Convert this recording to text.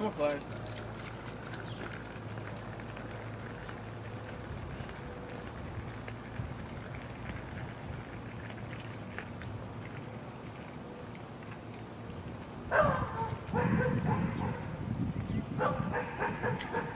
Come on, flag.